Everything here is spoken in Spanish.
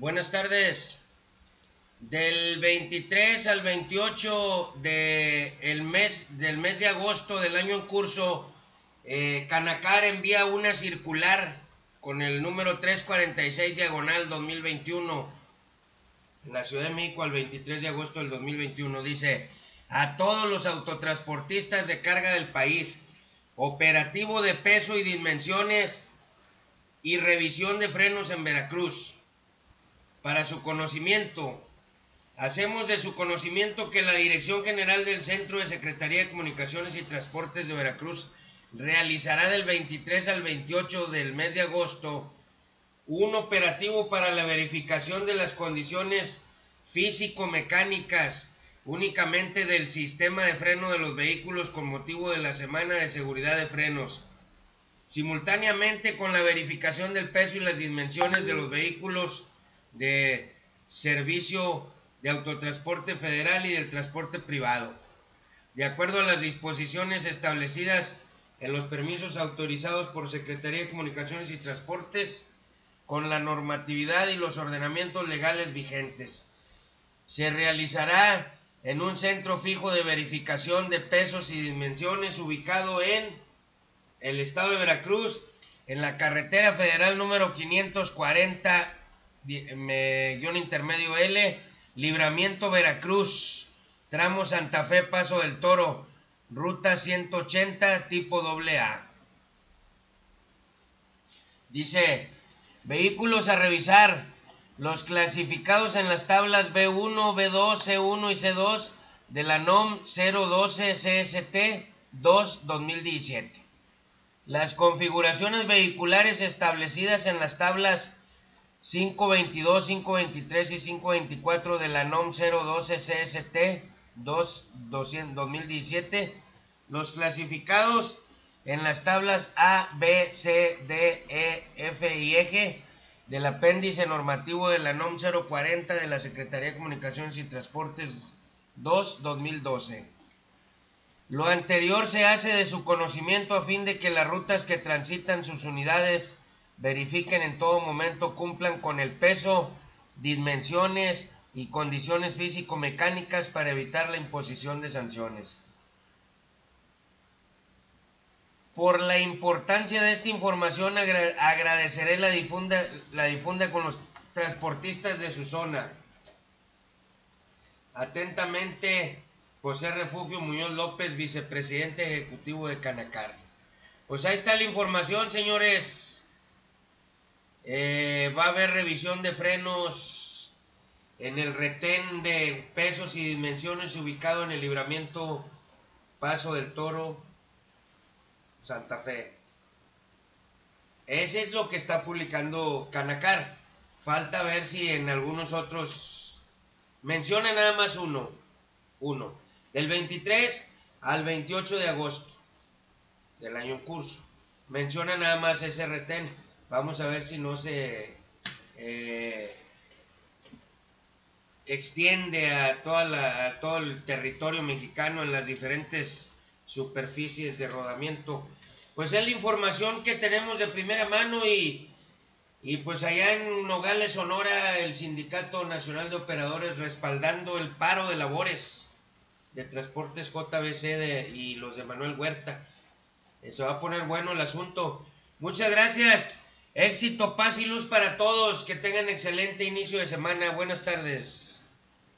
Buenas tardes. Del 23 al 28 de el mes, del mes de agosto del año en curso, eh, Canacar envía una circular con el número 346 diagonal 2021 en la Ciudad de México al 23 de agosto del 2021. Dice, a todos los autotransportistas de carga del país, operativo de peso y dimensiones y revisión de frenos en Veracruz. Para su conocimiento, hacemos de su conocimiento que la Dirección General del Centro de Secretaría de Comunicaciones y Transportes de Veracruz realizará del 23 al 28 del mes de agosto un operativo para la verificación de las condiciones físico-mecánicas únicamente del sistema de freno de los vehículos con motivo de la Semana de Seguridad de Frenos, simultáneamente con la verificación del peso y las dimensiones de los vehículos de servicio de autotransporte federal y del transporte privado, de acuerdo a las disposiciones establecidas en los permisos autorizados por Secretaría de Comunicaciones y Transportes con la normatividad y los ordenamientos legales vigentes. Se realizará en un centro fijo de verificación de pesos y dimensiones ubicado en el estado de Veracruz, en la carretera federal número 540, guion intermedio L, Libramiento Veracruz, tramo Santa Fe, Paso del Toro, ruta 180, tipo AA. Dice, vehículos a revisar, los clasificados en las tablas B1, B2, C1 y C2 de la NOM 012 CST 2 2017. Las configuraciones vehiculares establecidas en las tablas 522, 523 y 524 de la NOM 012 CST 2 2017. Los clasificados en las tablas A, B, C, D, E, F y Eje del apéndice normativo de la NOM 040 de la Secretaría de Comunicaciones y Transportes 2 2012. Lo anterior se hace de su conocimiento a fin de que las rutas que transitan sus unidades verifiquen en todo momento cumplan con el peso, dimensiones y condiciones físico-mecánicas para evitar la imposición de sanciones. Por la importancia de esta información agradeceré la difunda, la difunda con los transportistas de su zona. Atentamente, José Refugio Muñoz López, vicepresidente ejecutivo de Canacar. Pues ahí está la información, señores. Eh, va a haber revisión de frenos en el retén de pesos y dimensiones ubicado en el libramiento Paso del Toro, Santa Fe. Ese es lo que está publicando Canacar. Falta ver si en algunos otros menciona nada más uno. Uno. Del 23 al 28 de agosto del año en curso. Menciona nada más ese retén. Vamos a ver si no se eh, extiende a, toda a todo el territorio mexicano en las diferentes superficies de rodamiento. Pues es la información que tenemos de primera mano y, y pues allá en Nogales, Sonora, el Sindicato Nacional de Operadores respaldando el paro de labores de transportes JBC y los de Manuel Huerta. Eh, se va a poner bueno el asunto. Muchas gracias. Éxito, paz y luz para todos. Que tengan excelente inicio de semana. Buenas tardes.